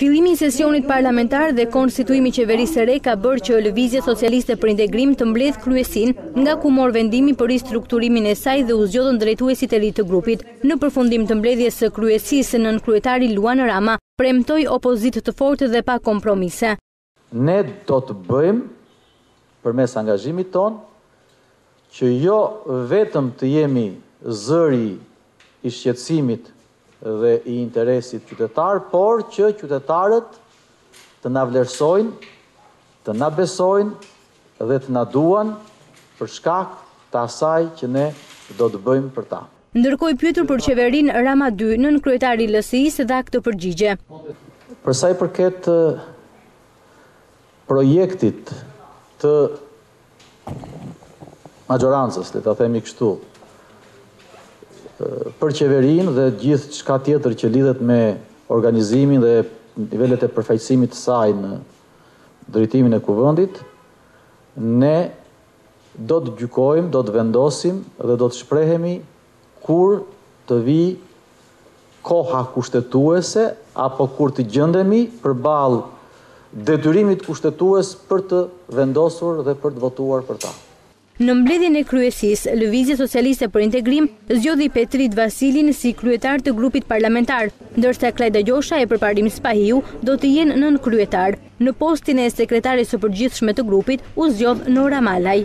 Fillimi i sesionit parlamentar dhe konstituimi i qeverisë së re ka bërë që Lëvizja Socialiste për Integrim të mbledhë kryesinë nga ku u mor vendimi për ristrukturimin e saj dhe u zgjodhën drejtuesit e rinj të grupit. Në përfundim të mbledhjes së kryesisë, nënkryetari Luan Rama premtoi opozitë të fortë dhe pa kompromise. Ne do të bëjmë, përmes angazhimit tonë, që jo vetëm të jemi zëri i shqetësimit dhe i interesit qytetar, por që qytetarët të na vlerësojnë, të na besojnë dhe të na duan për shkak të asaj që ne do të bëjmë për ta. Ndërkohë i pyetur për qeverinë Rama dy, nënkryetari i LSI-së dha këtë përgjigje. Për sa i përket projektit të maxhorancës, le ta themi kështu, për qeverinë dhe gjithçka tjetër që lidhet me organizimin dhe nivelet e përfaqësimit të saj në drejtimin e Kuvendit, ne do të gjykojmë, do të vendosim dhe do të shprehemi kur të vijë koha kushtetuese apo kur të gjendemi përballë detyrimit kushtetues për të vendosur dhe për të votuar për ta. Në mbledhjen e kryesisë, Lëvizja Socialiste për Integrim zgjodhi Petrit Vasilin si kryetar të grupit parlamentar, ndërsa Klajda Gjosha e Përparim Spahiu do të jenë nënkryetarë. Në postin e sekretares së përgjithshme të grupit u zgjodh Nora Malaj.